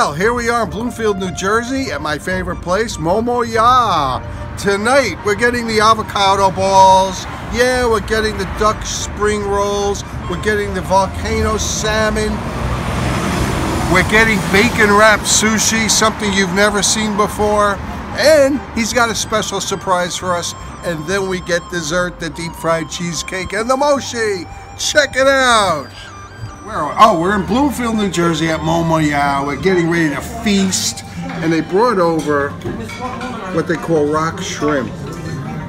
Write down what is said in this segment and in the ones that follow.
Well, here we are in Bloomfield, New Jersey at my favorite place, Momoya. Tonight, we're getting the avocado balls. Yeah, we're getting the duck spring rolls. We're getting the volcano salmon. We're getting bacon wrapped sushi, something you've never seen before. And he's got a special surprise for us. And then we get dessert, the deep fried cheesecake, and the mochi. Check it out. Where are, oh, we're in Bloomfield, New Jersey at Momoya. We're getting ready to feast. And they brought over what they call rock shrimp.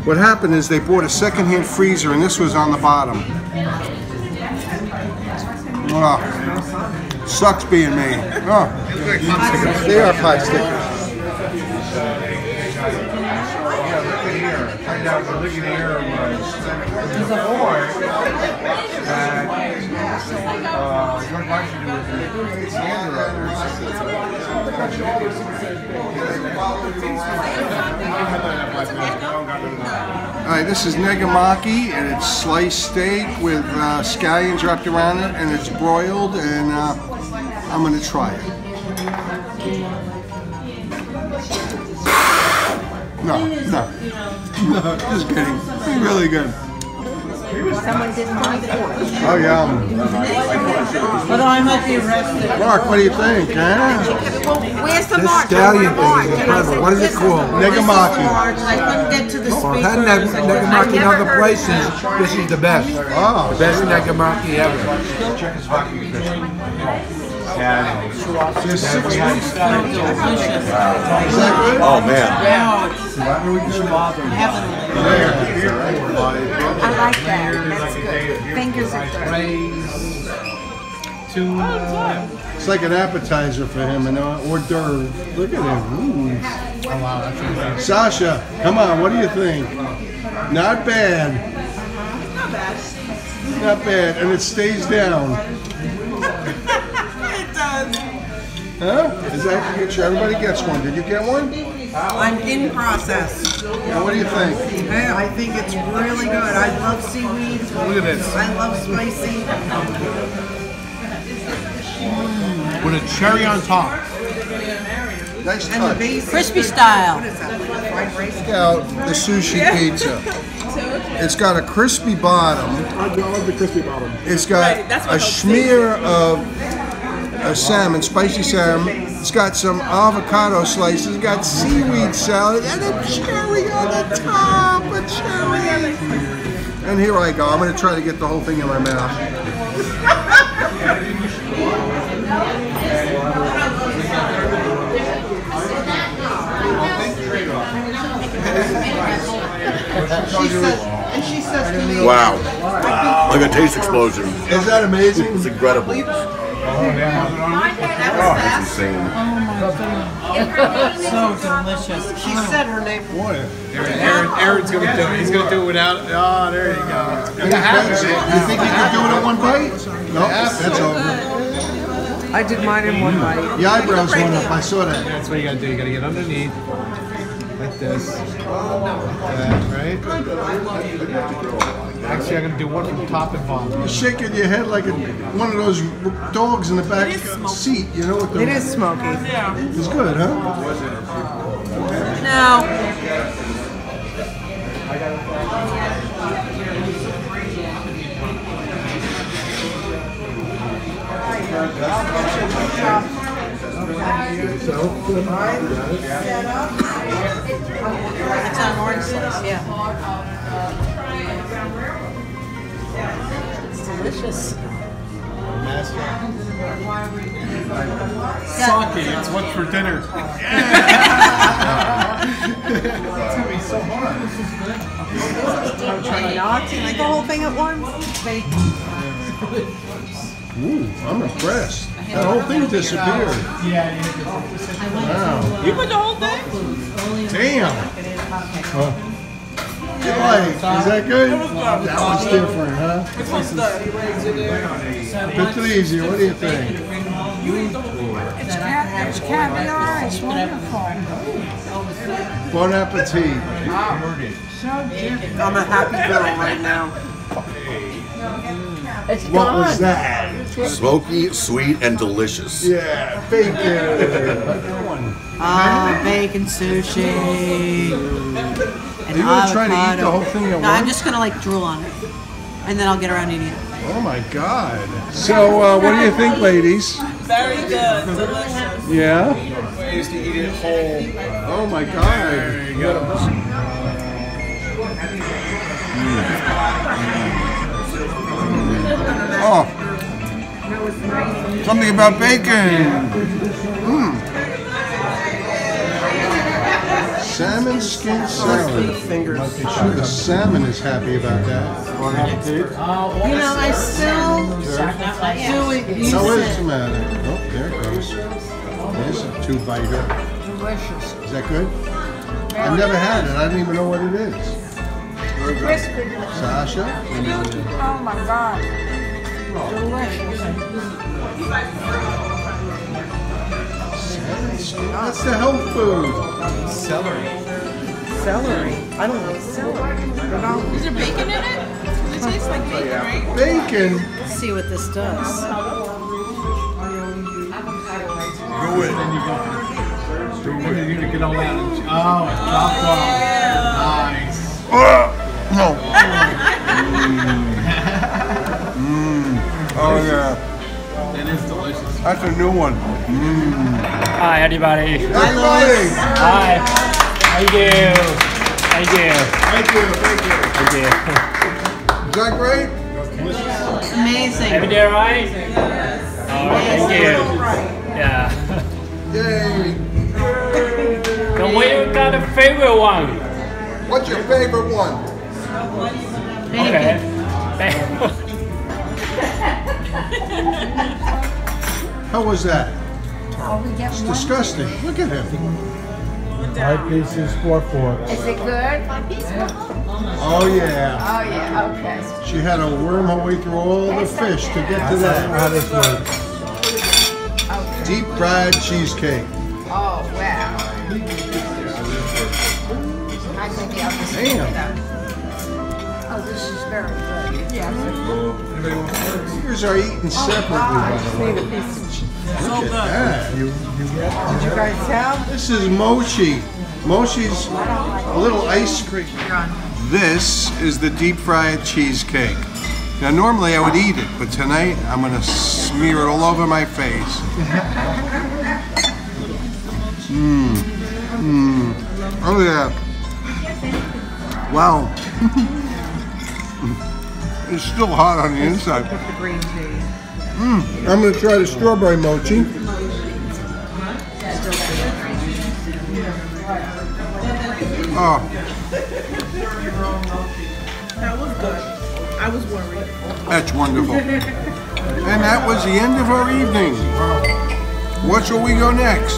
What happened is they bought a secondhand freezer and this was on the bottom. Oh, sucks being me. Oh, they are pot stickers. All right, this is negamaki, and it's sliced steak with uh, scallions wrapped around it, and it's broiled, and uh, I'm gonna try it. No, no, no, just kidding. Really good. Someone did mine for Oh yeah. But I might be arrested. Mark, what do you think? Huh? Well, where's the This march? stallion I want thing is incredible. What is it called? Negamaki. I couldn't get to the oh, Well, I've had negamaki in other places. This is the best. Oh, The best negamaki ever. Czechoslovakian fish. And there's six pieces. Delicious. Oh man. Yeah, it's heavenly. I like that. That's good. Fingers are oh, good. It's like an appetizer for him, an hors d'oeuvre. Look at him. Ooh. Oh, wow, that's really Sasha, come on, what do you think? Not bad. Not bad. Not bad, and it stays down. Huh? Is that get you? Everybody gets one. Did you get one? I'm in process. Yeah, what do you think? Yeah, I think it's really good. I love seaweed. Look at this. I love spicy. Mm. With a cherry on top. Nice And the touch. base. Crispy style. What is that? Like? Check out the sushi pizza. It's got a crispy bottom. I love the crispy bottom. It's got a smear of uh, salmon, spicy salmon. It's got some avocado slices. It's got seaweed salad and a cherry on the top. A cherry. And here I go. I'm going to try to get the whole thing in my mouth. She says, and she says to me, Wow. Like a taste explosion. Is that amazing? It's incredible. Insane. Oh, my God. So delicious. She said her name. Boy. Aaron, Aaron's gonna do it. He's gonna do it without. Oh, there you go. You think you can do it in one bite? No, that's over. I did mine in one bite. The eyebrows went up. I saw that. That's what you gotta do. You gotta get underneath, like this, like that, right? Actually, I'm gonna do one from top and bottom. You're shaking your head like a, one of those dogs in the back seat. You know what the? It is smoky. It's good, huh? No. It's on orange slice, yeah. It's delicious. Sake. It's what's for dinner. It's gonna be so hard. I'm trying not to eat the whole thing at once. Ooh, I'm impressed. That whole thing disappeared. Yeah. Wow. You put the whole thing? Damn. Oh. Good like, is that good? That one's different, huh? Patricia, what do you think? It's, ca- it's caviar. It's wonderful. Bon appetit. I'm a happy girl right now. It's What gone. was that? Smoky, sweet, and delicious. Yeah, bacon. Ah, bacon sushi. And Are you gonna try to eat the whole thing at No, I'm just gonna like drool on it, and then I'll get around eating it. Oh my God. So, uh, what do you think, ladies? Very good. Delicious. Yeah? I used to eat it whole. Oh my God. Oh. Something about bacon. Salmon skin salad. Sure, the salmon is happy about that. You know, I still do it. Now, what's the matter? Oh, there it goes. There's a two biter. delicious. Is that good? I've never had it. I don't even know what it is. Crispy. Sasha? Oh my god. Delicious. That's the health food. Celery. Celery. I don't like celery. Is there bacon in it? It tastes like bacon, right? Bacon. Let's see what this does. When are you gonna get all that? Oh, chopped off. Nice. No. Mm. Mm. Oh yeah, It is delicious. that's a new one. Hi, everybody. Everybody. Hi. Thank you. Thank you. Thank you. Thank you. Thank you. Is that great? Amazing. Every day, right? Oh, thank you. Yeah. Yay. So we got a favorite one. What's your favorite one? Okay. How was that? It's disgusting. Look at him. Five pieces, four four. Is it good? Five pieces, Oh yeah. Oh, yeah, okay. She had to worm her way through all the fish to get to that. How this works. Deep fried cheesecake. Oh, wow. I think I'll just pick Damn. It up. Oh, this is very good. Yes. Yours are eaten separately, by the way. Look at that. Did you guys have? This is mochi. Mochi's a little ice cream. This is the deep fried cheesecake. Now, normally I would eat it, but tonight I'm gonna smear it all over my face. Mmm. Mmm. Oh yeah. Wow. it's still hot on the inside. The green tea. Mm. I'm gonna try the strawberry mochi. Oh, That was good. I was worried. that's wonderful. And that was the end of our evening. What shall we go next?